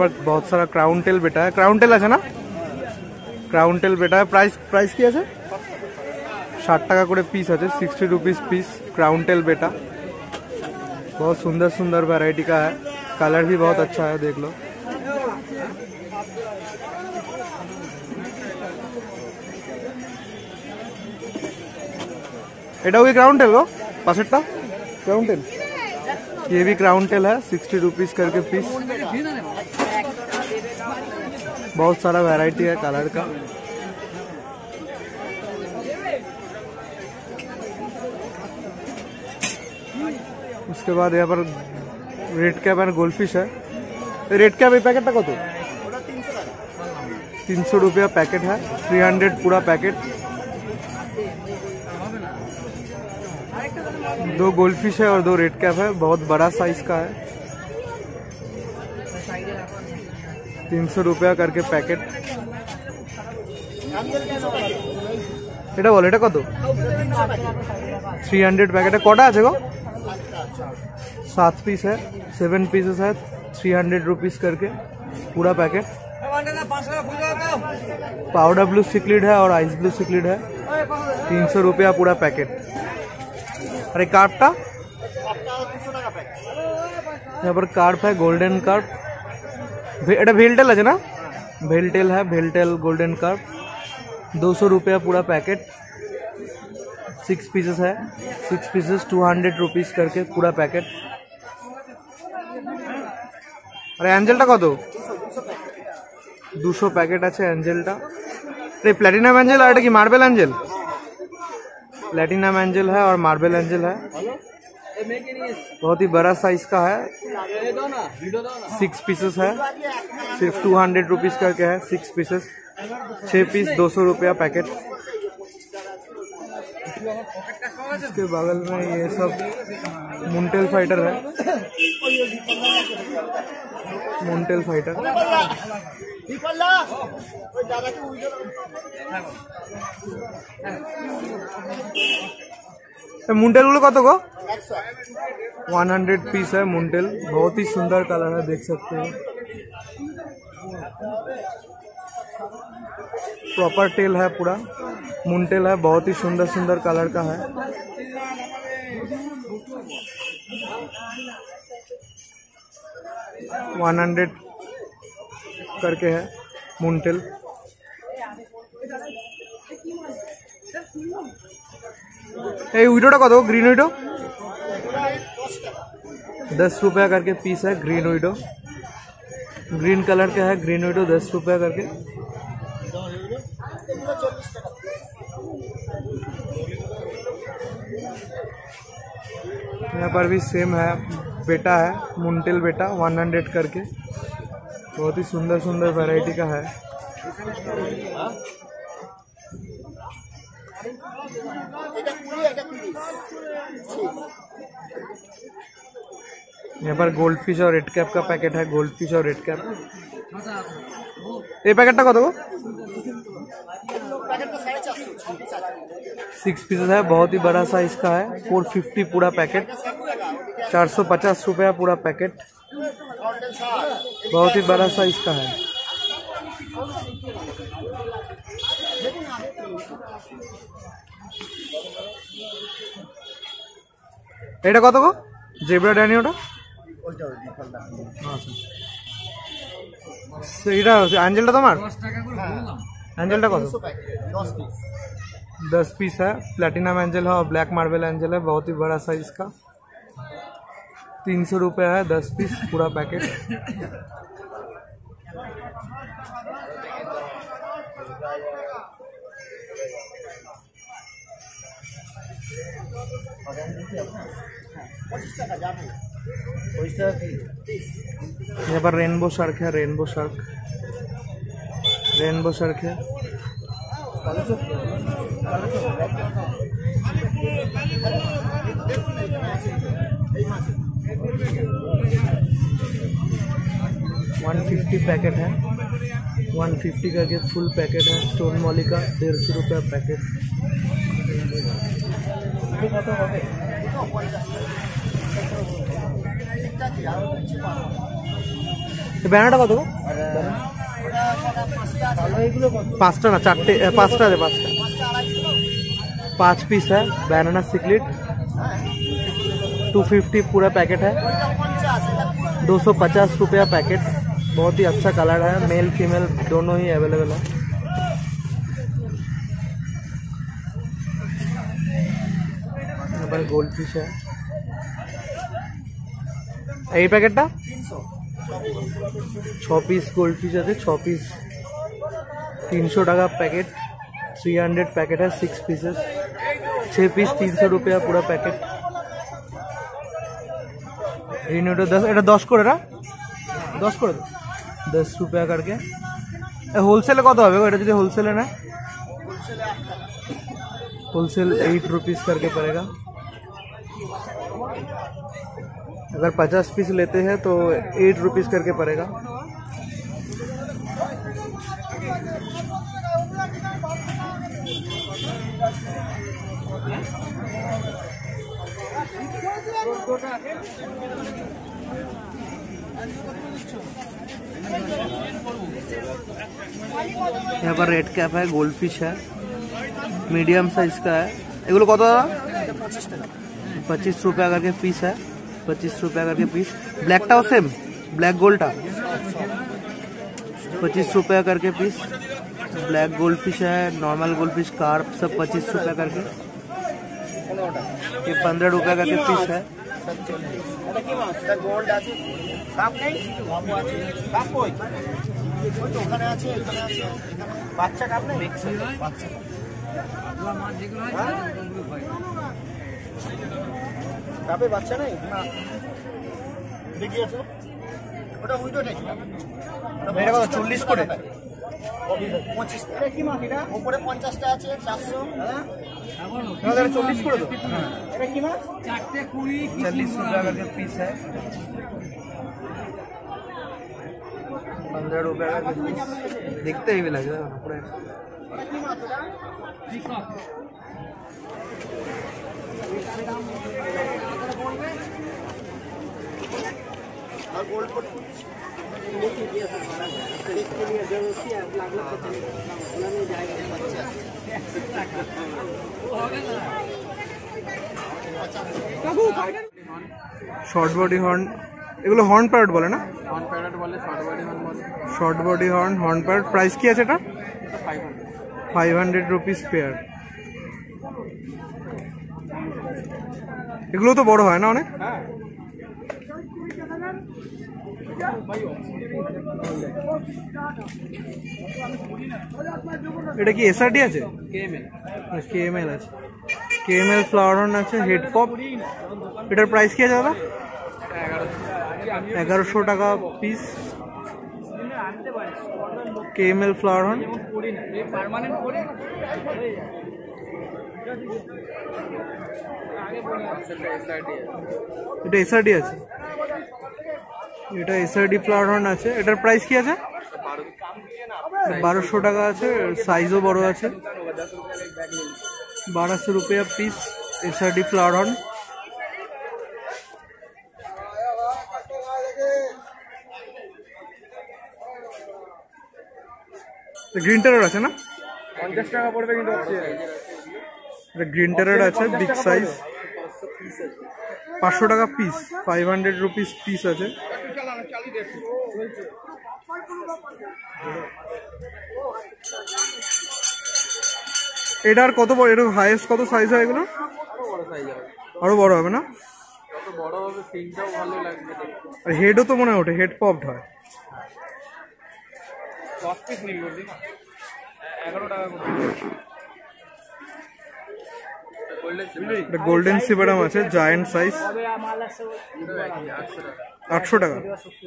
यहाँ पर बहुत सारा क्राउन टेल बेटा है क्राउन टेल আছে না ক্রাউন টেল বেটা প্রাইস প্রাইস কি আছে ষাট টাকা করে পিস আছে sixty rupees piece crown tail बेटा बहुत सुंदर सुंदर वैरायटी का है कलर भी बहुत अच्छा है देख लो এটাও কি क्राउन टेल गो पासेटा क्राउन टेल ये भी क्राउन टेल है सिक्सटी रुपीज करके पीस बहुत सारा वैरायटी है कलर का। उसके बाद यहाँ पर रेड कैप एंड गोल्डफिश है। रेड कैप पैकेट तक तो तीन सौ रुपया पैकेट है। थ्री हंड्रेड पूरा पैकेट दो गोल्डफिश है और दो रेड कैप है। बहुत बड़ा साइज़ का है। तीन सौ रुपया करके पैकेट এটা বল এটা কত থ্রি হান্ড্রেড প্যাকেটে কটা আছে গো सात पीस है सेवन पीसेस है थ्री हंड्रेड रुपीज करके पूरा पैकेट पाउडर ब्लू सिकलिड है और आइस ब्लू सिकलिड है तीन सौ रुपया पूरा पैकेट अरे कार्पटा यहाँ पर कार्प है गोल्डन कार्प एट भेलटेल है ना भेलटेल है भेलटेल गोल्डन कार्ड दो सौ रुपया पूरा पैकेट सिक्स पीसेस है। Six pieces two hundred rupees करके पूरा पैकेट अरे एंजेलटा कत दूस पैकेट आंजेलटा अरे प्लैटिनम एंजेल और मार्बल एंजेल प्लैटिनम एंजेल है और मार्बल एंजेल है। बहुत ही बड़ा साइज़ का है। सिक्स पीसेस है। सिर्फ़ टू हंड्रेड रुपीज़ करके है सिक्स पीसेस छः पीस दो सौ रुपया पैकेट इसके बगल में ये सब मुंटेल फाइटर है। मुंटेल फाइटर गुलो कत गो वन हंड्रेड पीस है मुंटेल बहुत ही सुंदर कलर है देख सकते हो। प्रॉपर टेल है पूरा। मुंटेल है बहुत ही सुंदर सुंदर कलर का है। वन हंड्रेड करके है मुंटेल এই উইডোটা কত গ্রিন উইডো दस रुपया करके पीस है ग्रीन विडो ग्रीन कलर का है ग्रीन विडो दस रुपया करके यहाँ पर भी सेम है बेटा है मुंटिल बेटा वन हंड्रेड करके बहुत ही सुंदर सुंदर वैरायटी का है यहाँ पर गोल्ड फ़िश और रेड कैप का पैकेट है गोल्ड फ़िश और रेड कैप ये पैकेट का देखो सिक्स पीसेस है, बहुत ही बड़ा साइज़ का है फोर फिफ्टी पूरा पैकेट चार सौ पचास रुपया पूरा पैकेट बहुत ही बड़ा साइज़ का है। এটা কত গো জেব্রা ড্যানি ওটা এইটা অ্যাঞ্জেলটা তোমার एंजल कत दस पीस है प्लेटिनम एंजल है और ब्लैक मार्बल एंजल है बहुत ही बड़ा साइज का तीन सौ रुपये है दस पीस पूरा पैकेट यहाँ पर रेनबो शार्क है रेनबो शार्क रेनबो शार्क है वन फिफ्टी पैकेट है वन फिफ्टी का के फुल पैकेट है स्टोन मॉली का डेढ़ सौ रुपया पैकेट ব্যানারটা কত গো? পাঁচটা না চারটে এ, পাঁচটা আছে পাঁচটা पाँच पीस है बनाना सिकलेट टू फिफ्टी पूरा पैकेट है दो सौ पचास रुपया पैकेट बहुत ही अच्छा कलर है मेल फीमेल दोनों ही अवेलेबल है पर गोल्ड फिश है এই প্যাকেটটা ছ পিস গোল্ড ফিশ আছে ছ পিস তিনশো টাকা पैकेट थ्री हंड्रेड पैकेट है सिक्स पीसेस छः पीस तीन सौ रुपया पूरा पैकेट রিনিউটা দশ এটা দশ করে না দশ করে দো দশ রুপিয়া करके হোলসেলে কত হবে গো এটা যদি হোলসেলে না होलसेल एट रुपीज़ करके पड़ेगा अगर पचास पीस लेते हैं तो एट रुपीज़ करके पड़ेगा। यहाँ पर रेड कैप है, गोल्ड फ़िश है। मीडियम साइज़ का है। एगुलो कत पच्चीस रुपया करके पीस है। पच्चीस रुपया करके पीस ब्लैक टाओ सेम ब्लैक गोल्ड टा पच्चीस रुपया करके पीस ब्लैक गोल्ड फ़िश है नॉर्मल गोल्ड फ़िश कार्प सब पच्चीस रुपया करके। ये पंद्रह रुपया करके पीस है। বাচ্চা কাপে বাচ্চা নেই না দেখি আছে ওটা উইডো নেই এটা কত চল্লিশ করে পঁচিশ এটা কি মাছ এটা উপরে পঞ্চাশটা আছে চারশো চল্লিশ করে দো এটা কি মাছ चालीस रुपया करके पीस है पंद्रह रुपया का पीस दिखते ही भी लग रहा है पूरा এটা শর্ট বডি হর্ন এগুলো হর্ন প্যারট বলে না? Short body horn horn horn price কি আছে এটা? 500 500 রুপিস পেয়ার এগুলো তো বড় হয় না অনেক? এটা কি এসআরডি আছে? কেএমএল আছে. কেএমএল ফ্লাওয়ার হর্ন আছে হেড পপ এটার প্রাইস কি আছে দাদা? এগারোশো টাকা পিস কেএমএল ফ্লাওয়ার হর্ন করে এটা এসআরডি আছে। এটা এসআরডি ফ্লাওয়ার হর্ন আছে। এটার প্রাইস কি আছে? বারোশো টাকা আছে। সাইজও বড় আছে। বারোশো রুপিয়া piece SRD flower horn green terror আছে না? পঞ্চাশ টাকা পড়বে কিন্তু এটা গ্রিন টেরার আছে বিগ সাইজ পাঁচশো টাকা piece five hundred rupees piece আছে। এটার কত বড়? এটা হাইয়েস্ট কত সাইজ হয় এগুলো? আরও বড় হবে না? আর হেডও তো মনে ওঠে হেড পপড হয়। দশ পিস নিবি এগারো টাকা গোল্ডেন সিবারাম আছে জায়েন্ট সাইজ আটশো টাকা।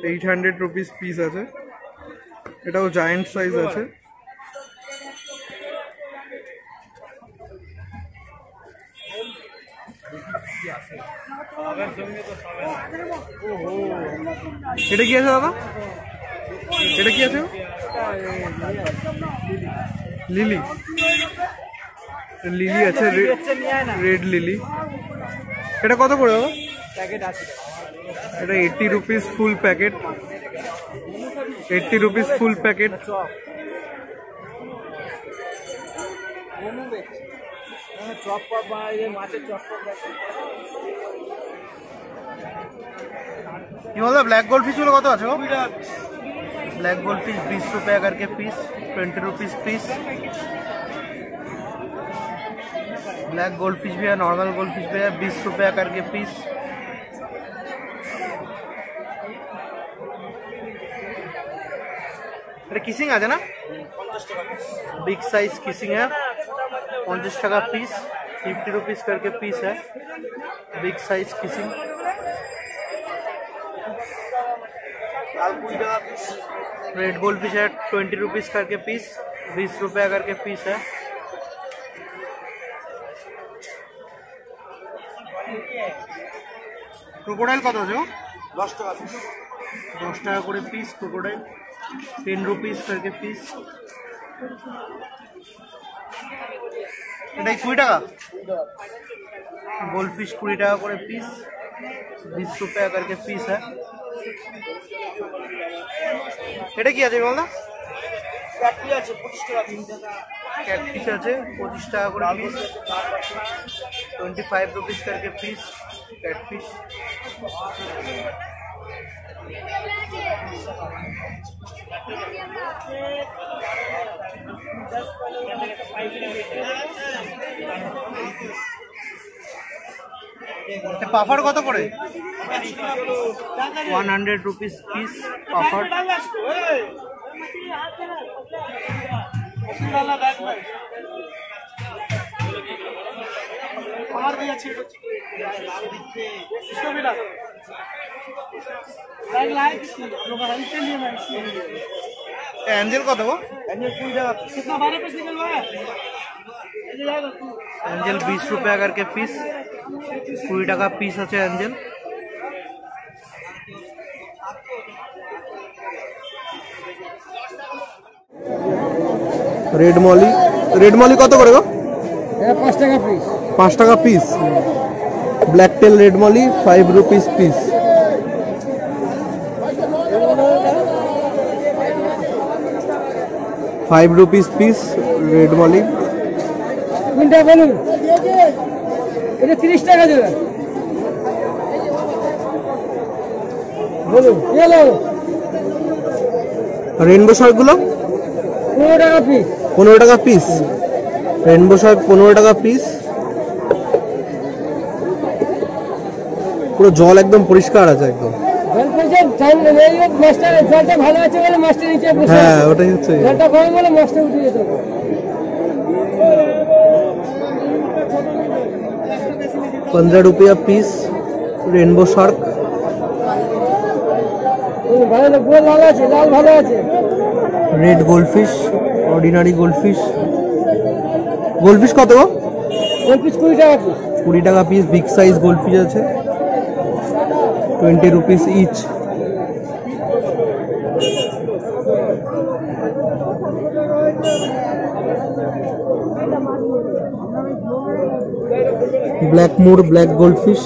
এইট হান্ড্রেড রুপিস পিস আছে। এটাও জায়েন্ট সাইজ আছে। এটা কি আছে দাদা? এটা কি আছে? লিলি। লিলি আছে রেড লিলি এটা কত করে দাদা প্যাকেট আছে এটা eighty rupees full packet eighty rupees full packet chop pop বানাই মাছের চপ পপ ये बोला ब्लैक गोल्ड फिश कत আছে গো ब्लैक गोल्ड फिश बीस रुपया करके piece twenty rupees piece black gold fish भी है नॉर्मल गोल्ड फिश भी है बीस रुपया करके पीस এটা কিসিং আছে না बिग साइज किसिंग है पचास टका पीस फिफ्टी रुपीज करके पीस है big size kissing red gold fish है ट्वेंटी रुपीज करके पीस बीस रुपया करके पीस है ক্রোকোডাইল কত আছে দশ টাকা দশ টাকা করে পিস ক্রোকোডাইল টেন রুপিস তাকে পিস এটাই কুড়ি টাকা? গোলফিশ কুড়ি টাকা করে পিস বিশ রুপিয়া করকে পিস হ্যাঁ। এটা কি আছে বলতো? ক্যাটফিশ আছে পঁচিশ টাকা করে piece twenty five rupees করকে piece catfish puffer কত করে one hundred rupees piece puffer আমার দিয়ে আছে এটা অ্যাঞ্জেল কত গো कितना बारह पीस निकल रहा है एंजल बीस रुपया करके पीस কুড়ি টাকা পিস আছে angel red molly red molly কত করে গো পাঁচ টাকা পিস পাঁচ টাকা piece black tail red molly five rupees piece five rupees piece red molly বলুন। এটা তিরিশ টাকা দেবে। বলুন রেনবো শার্কগুলো পনেরো টাকা পিস পনেরো টাকা পিস রেনবো শার্ক পনেরো টাকা পিস পুরো জল একদম পরিষ্কার আছে একদম জল পড়ছে চান এই মাছটা জলটা ভালো আছে বলে মাছটা নিচে বসে হ্যাঁ আছে। ওটাই হচ্ছে জলটা গরম বলে মাছটা উঠে যেত पंद्रह रुपया पीस रेनबो शार्क বলুন, ভালো না গোল লাল আছে লাল ভালো আছে red goldfish ordinary goldfish goldfish কত গো গোল পিস কুড়ি টাকা পিস কুড়ি টাকা পিস বিগ সাইজ গোল্ডফিশ আছে twenty rupees each black moor black goldfish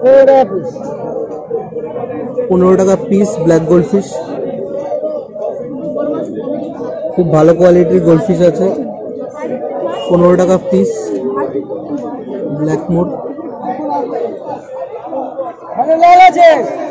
পনেরো টাকা পিস পনেরো টাকা পিস ব্ল্যাক গোল্ডফিশ খুব ভালো কোয়ালিটির গোল্ডফিশ আছে পনেরো টাকা পিস ব্ল্যাক মোর Laila James.